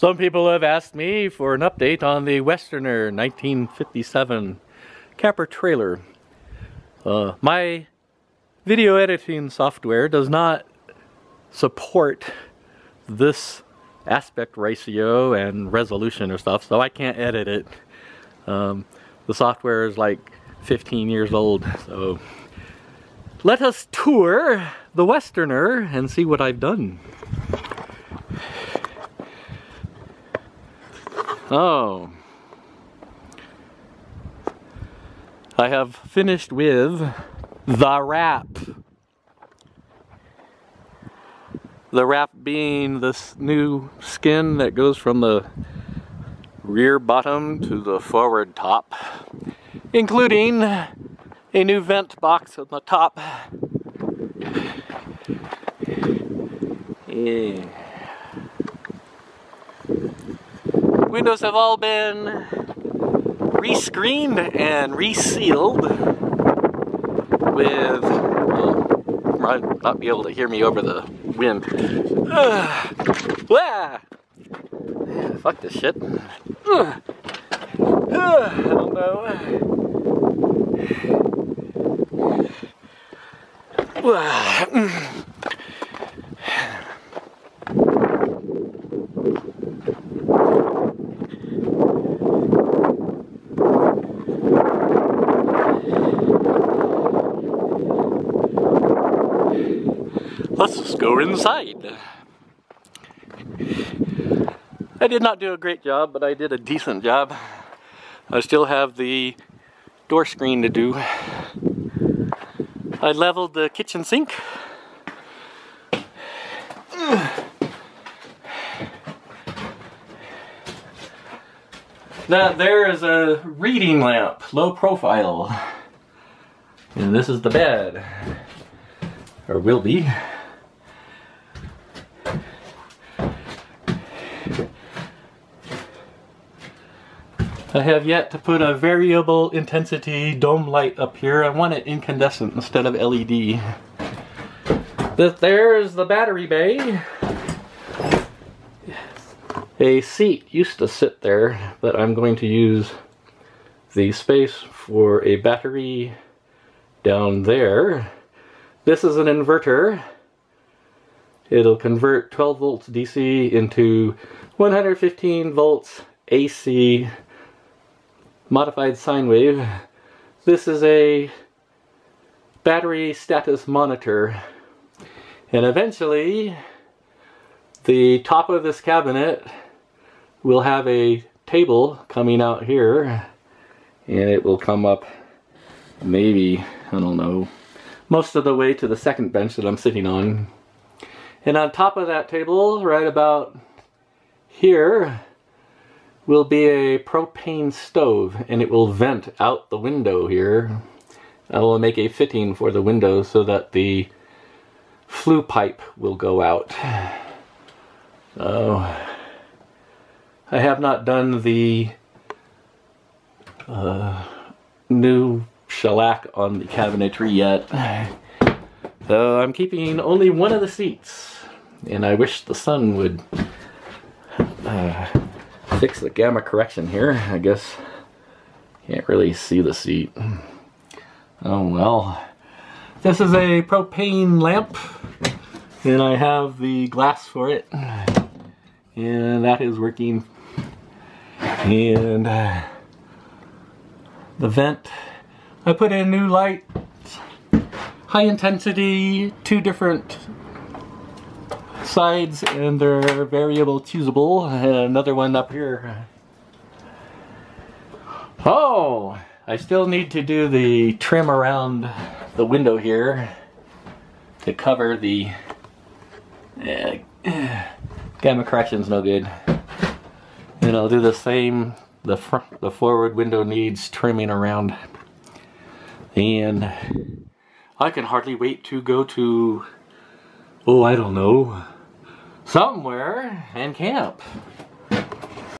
Some people have asked me for an update on the Westerner 1957 camper trailer. Uh, my video editing software does not support this aspect ratio and resolution or stuff, so I can't edit it. Um, the software is like 15 years old, so let us tour the Westerner and see what I've done. Oh. I have finished with the wrap. The wrap being this new skin that goes from the rear bottom to the forward top, including a new vent box on the top. Yeah. Windows have all been rescreened and resealed with, well, might not be able to hear me over the wind. Ah, fuck this shit. I don't know. Let's go inside. I did not do a great job, but I did a decent job. I still have the door screen to do. I leveled the kitchen sink. That there is a reading lamp, low profile. And this is the bed. Or will be. I have yet to put a variable intensity dome light up here. I want it incandescent instead of LED. There's the battery bay. A seat used to sit there, but I'm going to use the space for a battery down there. This is an inverter. It'll convert 12 volts DC into 115 volts AC modified sine wave. This is a battery status monitor. And eventually, the top of this cabinet will have a table coming out here. And it will come up maybe, I don't know, most of the way to the second bench that I'm sitting on. And on top of that table, right about here, will be a propane stove and it will vent out the window here. I will make a fitting for the window so that the flue pipe will go out. So, I have not done the uh, new shellac on the cabinetry yet. So I'm keeping only one of the seats and I wish the sun would uh, fix the gamma correction here. I guess can't really see the seat. Oh well. This is a propane lamp and I have the glass for it and that is working and uh, the vent I put in new light high intensity two different sides and they're variable choosable. And another one up here. Oh I still need to do the trim around the window here to cover the uh, gamma correction's no good. And I'll do the same. The front the forward window needs trimming around. And I can hardly wait to go to oh I don't know somewhere and camp.